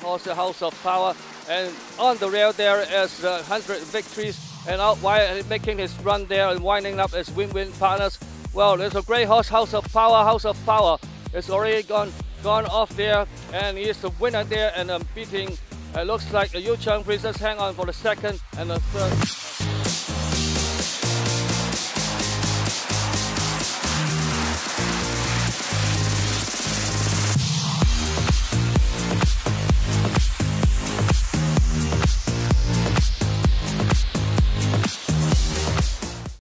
horse, House of Power. And on the rail there is uh, 100 victories. And out while uh, making his run there and winding up as win-win partners. Well, there's a great horse, House of Power, House of Power. It's already gone gone off there, and he's the winner there and um, beating. It looks like the Yu Chang Princess hang on for the second and the third.